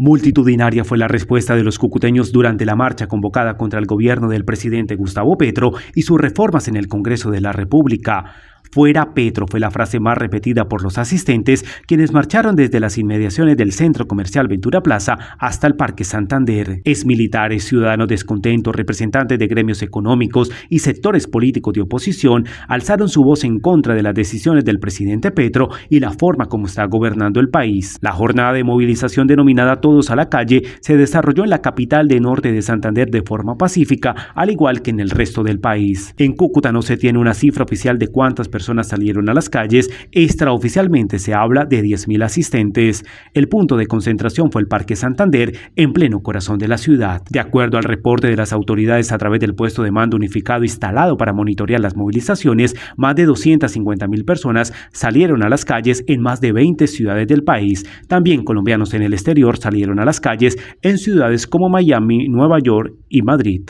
Multitudinaria fue la respuesta de los cucuteños durante la marcha convocada contra el gobierno del presidente Gustavo Petro y sus reformas en el Congreso de la República. Fuera Petro fue la frase más repetida por los asistentes, quienes marcharon desde las inmediaciones del centro comercial Ventura Plaza hasta el Parque Santander. Es militares, ciudadanos descontentos, representantes de gremios económicos y sectores políticos de oposición alzaron su voz en contra de las decisiones del presidente Petro y la forma como está gobernando el país. La jornada de movilización denominada Todos a la calle se desarrolló en la capital de norte de Santander de forma pacífica, al igual que en el resto del país. En Cúcuta no se tiene una cifra oficial de cuántas personas personas salieron a las calles, extraoficialmente se habla de 10.000 asistentes. El punto de concentración fue el Parque Santander, en pleno corazón de la ciudad. De acuerdo al reporte de las autoridades a través del puesto de mando unificado instalado para monitorear las movilizaciones, más de 250.000 personas salieron a las calles en más de 20 ciudades del país. También colombianos en el exterior salieron a las calles en ciudades como Miami, Nueva York y Madrid.